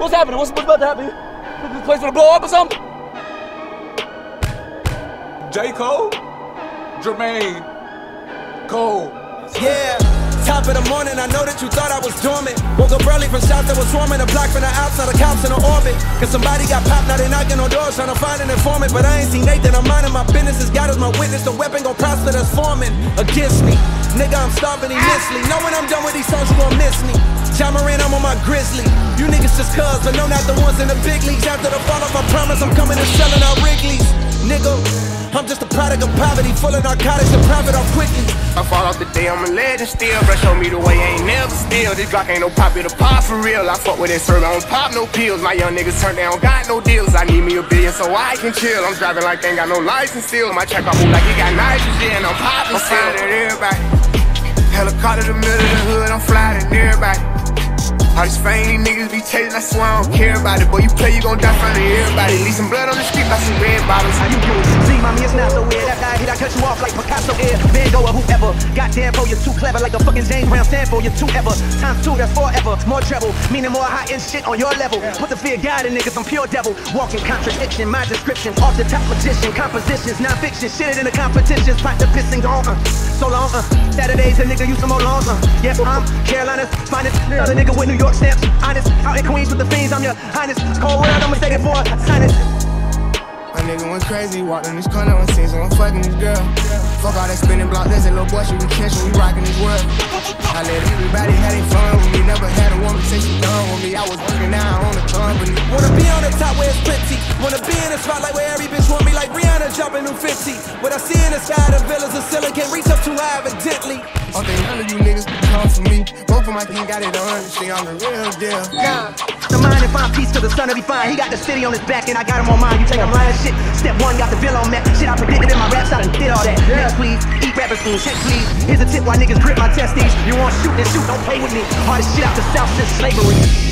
What's happening? What's, what's about to happen? This place gonna blow up or something? J. Cole? Jermaine. Cole. Yeah. Top of the morning, I know that you thought I was dormant. Woke up early from shots that was swarming the block from the outside, the cops in the orbit. Cause somebody got popped, now they knocking on doors trying to find an informant. But I ain't seen Nathan, I'm minding my business. As God is my witness, the weapon gon' prosper that's forming against me. Nigga, I'm starving immensely. Know when I'm done with these songs, you gon' miss me. Jamarin, I'm on my grizzly. You niggas just cuz, but no, not the ones in the big leagues. After the fall off, I promise I'm coming and selling out Wrigley's. Nigga, I'm just a product of poverty, full of narcotics and profit off quickly. I fall off the day, I'm a legend still. Brush on me the way I ain't never still. This Glock ain't no popular pop for real. I fuck with it, sir, I don't pop no pills. My young niggas turn down, got no deals. I need me a billion so I can chill. I'm driving like they ain't got no license still. My check off move like he got nitrogen. I'm popping I'm still. everybody. Helicopter the middle of the hood, I'm flying everybody. All these fame niggas be chasing, I swear I don't care about it. Boy, you play, you gon' die in front of everybody. Leave some blood on the street like some red bottles. How you doing? See, mommy, it's not so cut you off like Picasso air. Van Gogh or whoever. Goddamn, bro, you're too clever. Like the fucking James Brown stand for you're too ever. Times two, that's forever. More treble, meaning more high end shit on your level. Put the fear God in niggas, I'm pure devil. Walking contradiction, my description. Off the top magician, compositions, non-fiction. Shit it in the competitions. Fight the pissing gone, uh. So long, uh. Saturdays, a nigga use some more longs, uh. Yeah, I'm Carolina's finest. Another nigga with New York stamps. Honest, out in Queens with the fiends, I'm your highness. Cold world, I'm mistaken for a sinus. My nigga went crazy, walked in this corner on scene, so I'm fucking this girl. Fuck all that spinning block, there's a little boy, she we catch when we rockin' this world. I let everybody have their fun with me, never had a woman say she done with me. I was working out on the company. Wanna be on the top where it's plenty. Wanna be in the spotlight where every bitch want me like Rihanna jumping new 50. What I see in the sky, the villas of can't reach up too high evidently. All think none of you niggas can come for me. Both of my team got it on, see I'm the real deal. Nah. The mind and find peace to the sun will be fine. He got the city on his back and I got him on mine. You think I'm lying shit? Step one, got the bill on that. Shit I predicted in my raps, I done did all that. Next please, eat rappers food, check please. Here's a tip why niggas grip my testes. You want shoot, then shoot, don't play with me. Hardest shit out the south since slavery.